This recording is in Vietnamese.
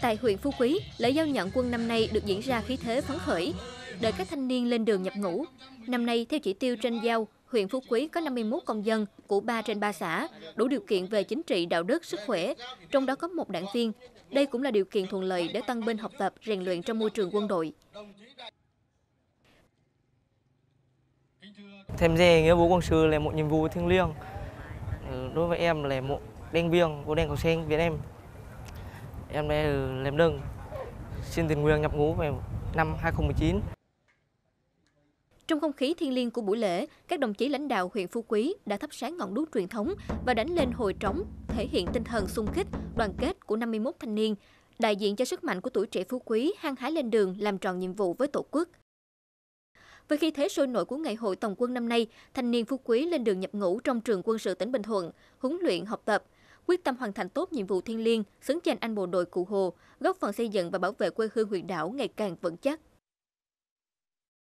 Tại huyện Phú Quý, lễ giao nhận quân năm nay được diễn ra khí thế phấn khởi, đợi các thanh niên lên đường nhập ngũ. Năm nay, theo chỉ tiêu tranh giao, huyện Phú Quý có 51 công dân của 3 trên 3 xã, đủ điều kiện về chính trị, đạo đức, sức khỏe, trong đó có một đảng viên. Đây cũng là điều kiện thuận lợi để tăng binh học tập, rèn luyện trong môi trường quân đội. Tham gia nghĩa vụ quân sự là một nhiệm vụ thiêng liêng. Đối với em là một đen viên của đen cầu sen Việt Nam. Em đã làm đơn xin tình nguyện nhập ngũ vào năm 2019. Trong không khí thiêng liêng của buổi lễ, các đồng chí lãnh đạo huyện Phú Quý đã thắp sáng ngọn đuốc truyền thống và đánh lên hồi trống, thể hiện tinh thần xung kích, đoàn kết của 51 thanh niên, đại diện cho sức mạnh của tuổi trẻ Phú Quý hăng hái lên đường làm tròn nhiệm vụ với Tổ quốc. Với khí thế sôi nổi của ngày hội tổng quân năm nay, thanh niên Phú Quý lên đường nhập ngũ trong trường quân sự tỉnh Bình Thuận, huấn luyện học tập, quyết tâm hoàn thành tốt nhiệm vụ thiêng liêng, xứng danh anh bộ đội cụ Hồ, góp phần xây dựng và bảo vệ quê hương huyện đảo ngày càng vững chắc.